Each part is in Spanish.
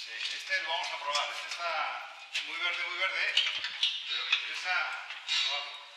Sí, este lo vamos a probar. Este está muy verde, muy verde, pero me interesa probarlo.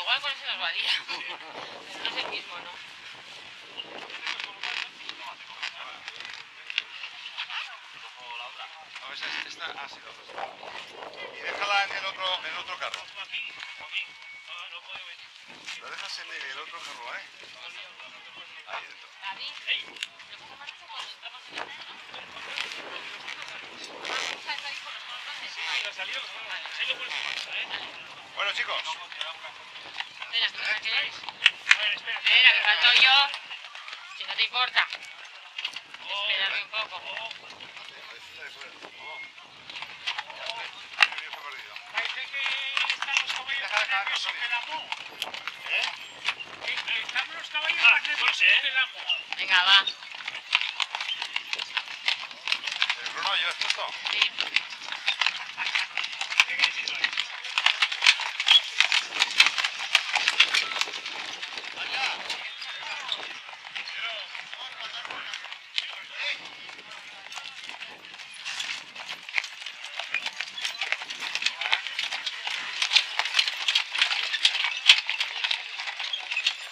Igual con ese nos valía. No es el mismo, ¿no? Esta, otra sí. Y déjala en el otro, en otro carro. La dejas en el otro carro, ¿eh? Ahí dentro. David, ¿le Estamos a Espera, espera, ¿qué es? Que falto yo. Si no te importa. Espérame un poco. Parece que están los caballos más nerviosos que el amo. ¿Eh? Que- que Están los caballos más nerviosos que el amo. Venga, va. ¿El crono llevas puesto? Sí.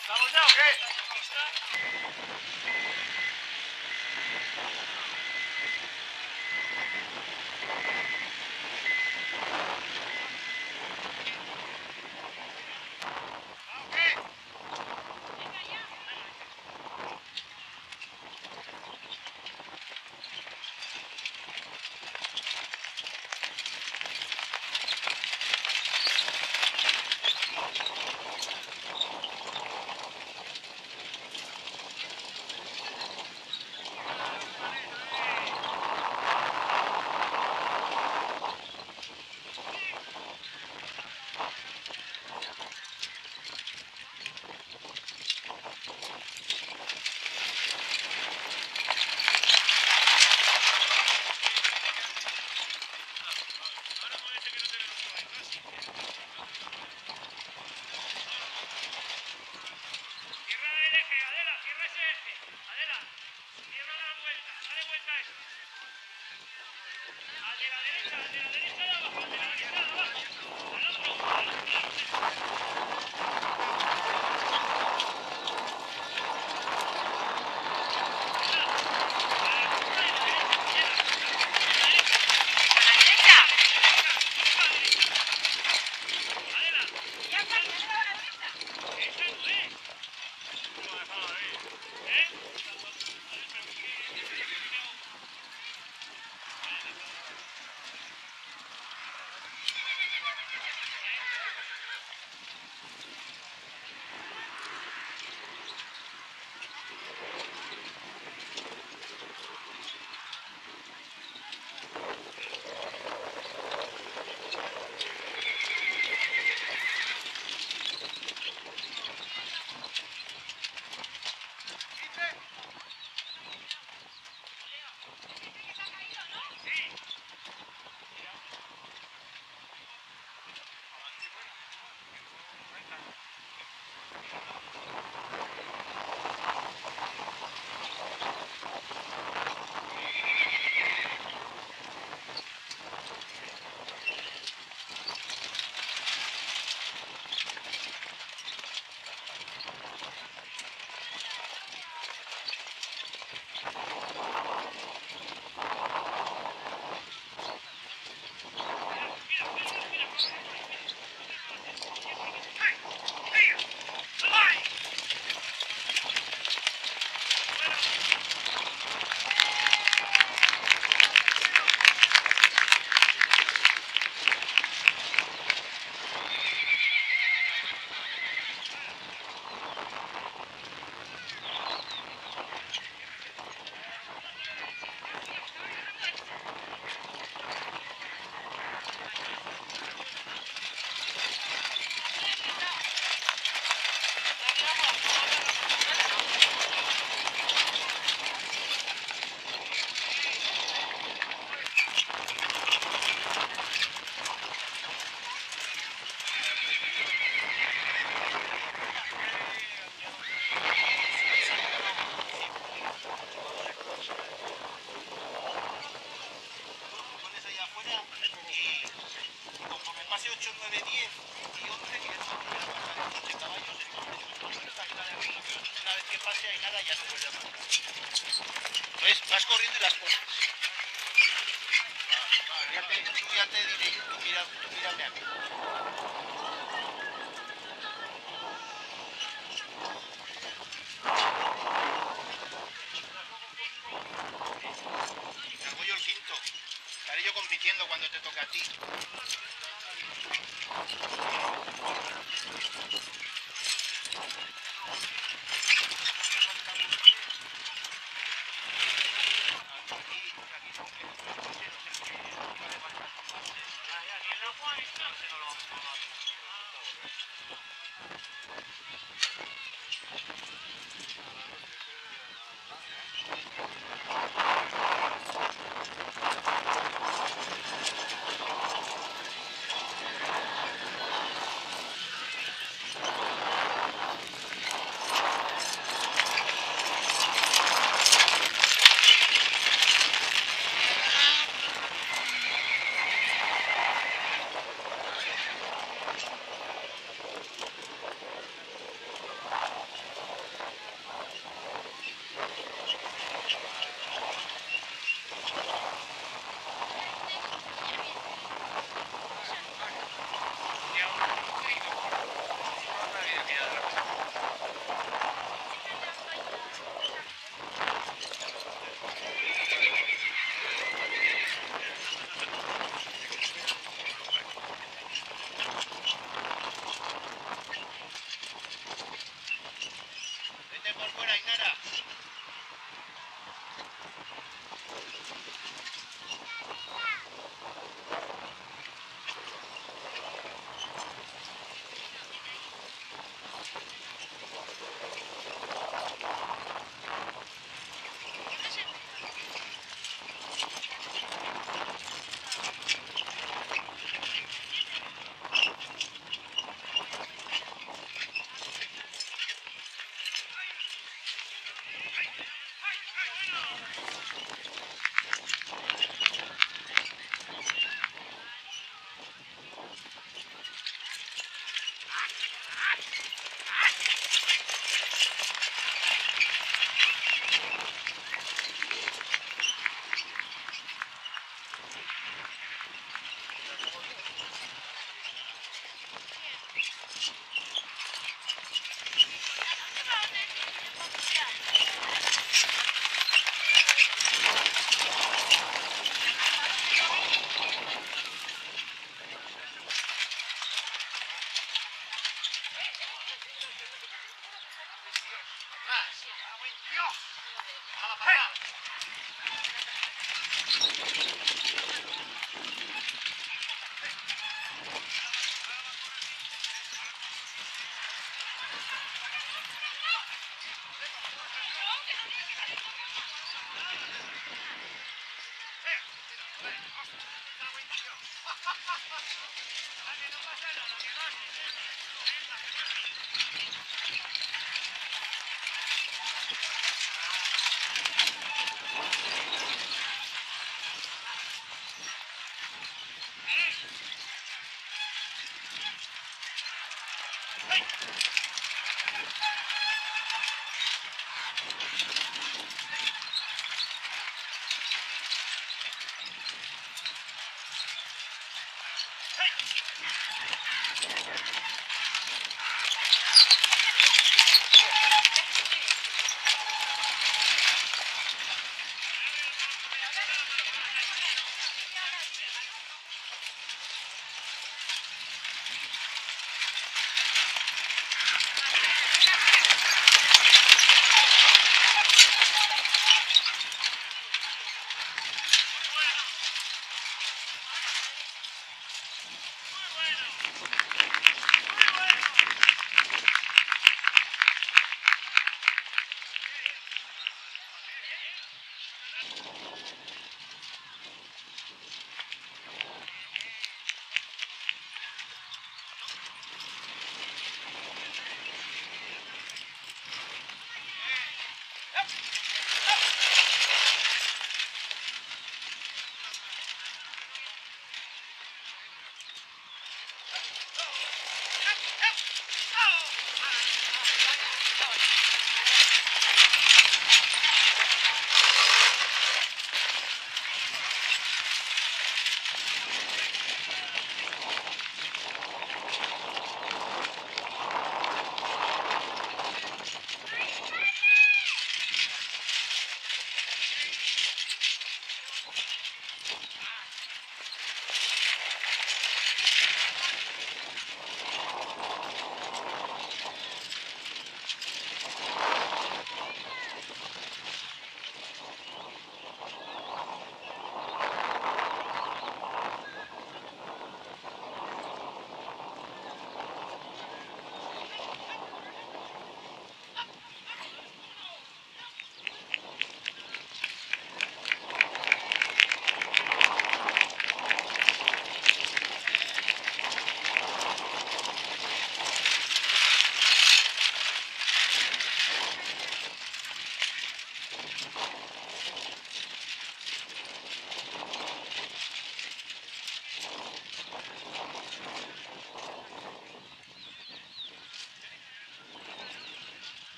¿Estamos ya o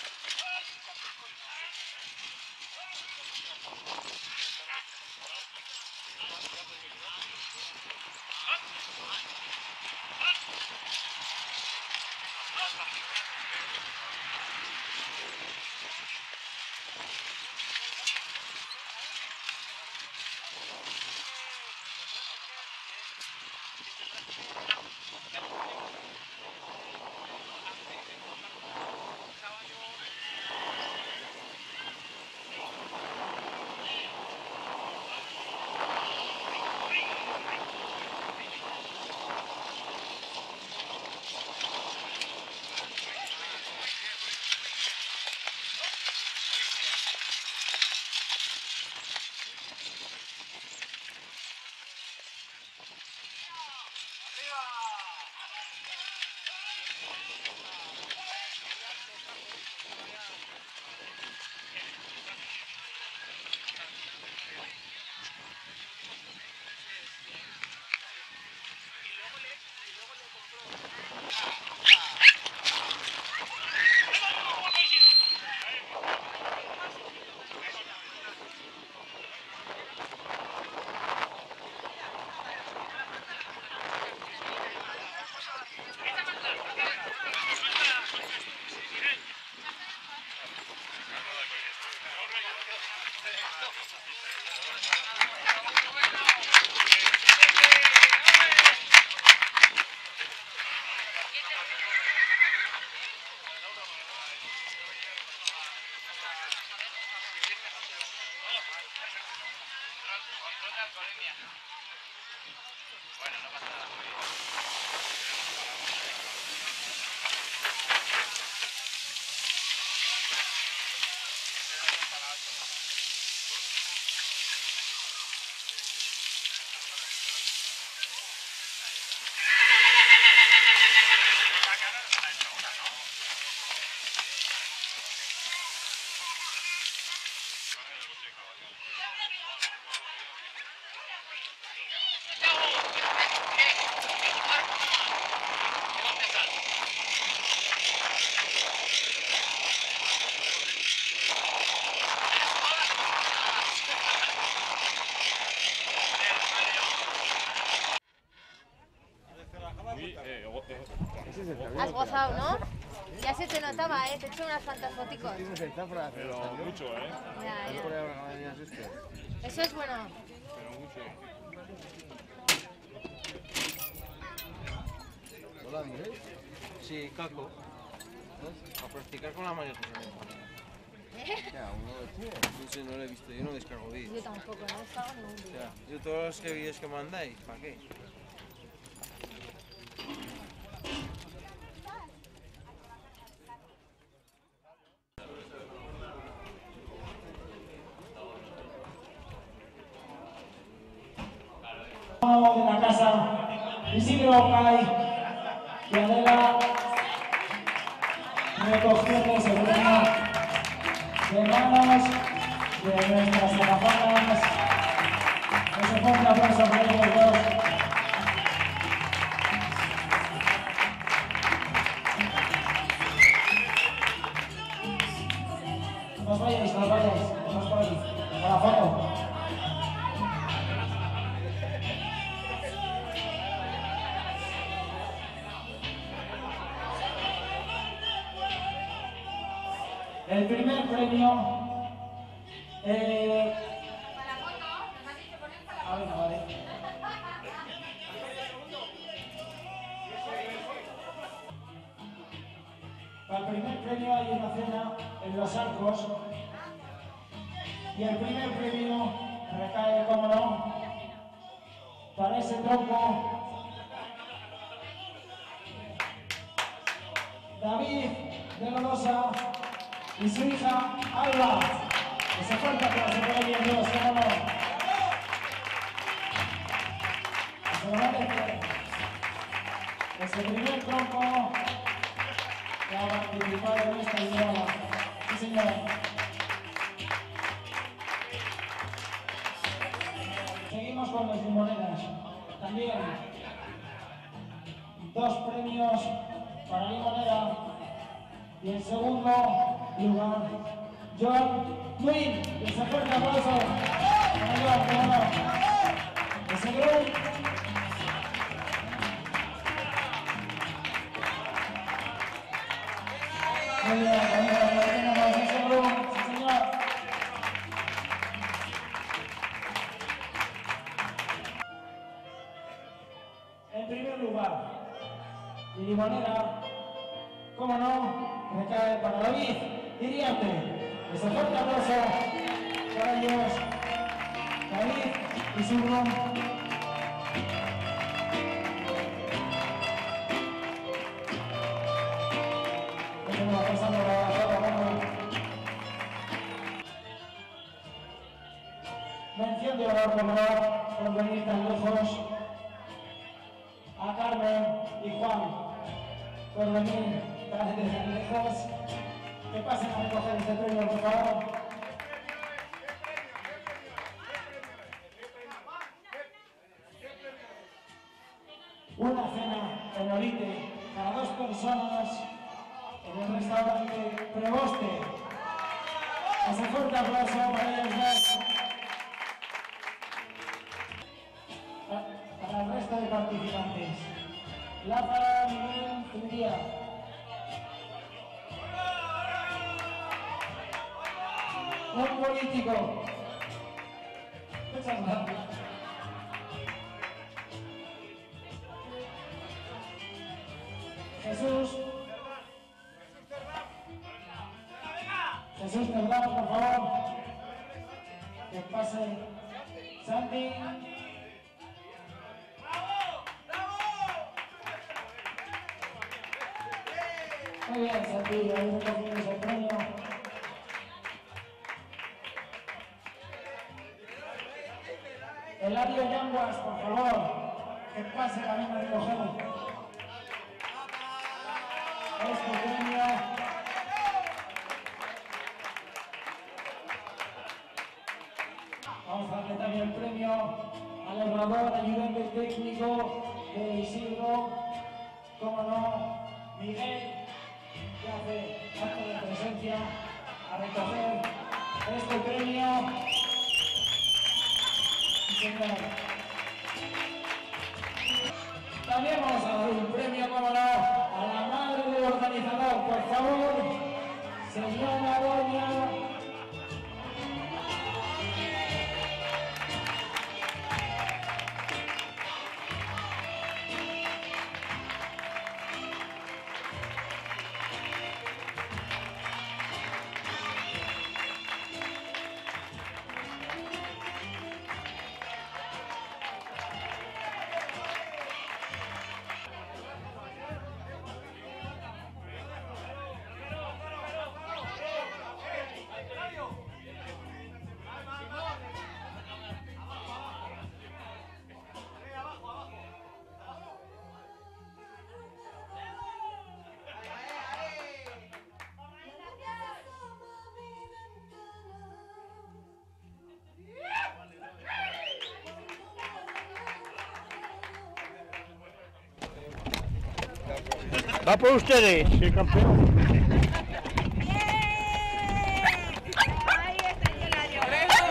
Ah! ¿Eh? He hecho unas cuantas foticos. Pero mucho, ¿eh? Ya, ya. Eso es bueno. Pero mucho. Hola, Andrés. Sí, Caco. A practicar con la María José. Ya, uno de tío. No sé, no lo he visto. Yo no descargo vídeos. Yo tampoco, no estaba ni un O día. sea, yo todos los que vídeos que mandáis, ¿para qué? De la casa Isidro Ocay y Adela recogiendo seguridad de de nuestras agafanas. Ese fuerte aplauso para ellos dos. No os vayáis, no os vayáis, premio. Eh. Para el primer premio hay una cena en los arcos. Y el primer premio recae, como no, para ese tronco David de Lodosa y su hija Alba. Que se cuenta que se puede bien Dios, cómo no. Ese primer tronco que ha participado en esta idea. Sí, señora. Seguimos con las limoneras. También dos premios para limonera. Y en segundo lugar, John. Y ese fuerte aplauso cómo aplauso para ellos, David y vamos. Mención de honor, por favor, por venir tan lejos. A Carmen y Juan, por venir tan lejos. Que pasen a recoger este premio, por favor. Personas en el restaurante Preboste. Ese fuerte aplauso para ellos Para el resto de participantes. Lázaro Miguel Zubiría. Un político Jesús Terdán, por favor. Que pase Santi. Muy bien, Santi, ahí no tienes el premio. Eladio Yanguas, por favor, que pase la misma. Este premio. Técnico de Isidro, como no, Miguel, que hace acto de presencia a recoger este premio. También vamos a dar un premio, como no, a la madre del organizador, por favor, señora Doña. Va por ustedes, el campeón. No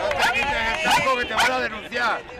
te quites el que te van a denunciar.